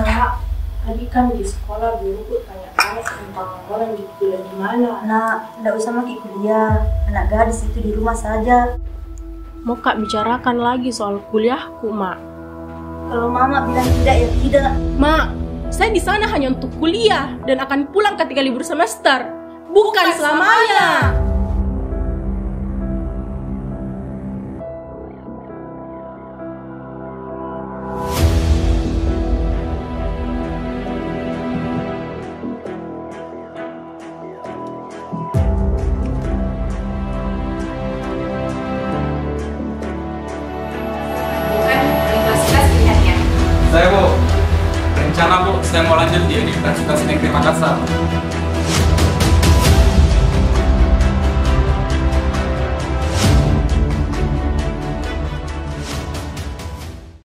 Kak, tadi kan di sekolah guruku tanya-tanya tentang orang di kuliah di mana. Nak, tidak usah maki kuliah. Anak gadis itu di rumah saja. Mau kak bicarakan lagi soal kuliahku, Mak. Kalau mama bilang tidak ya tidak. Mak, saya di sana hanya untuk kuliah dan akan pulang ketika libur semester. Bukan selamanya. bukan rencana bu, saya mau lanjut di Universitas Negeri Makassar.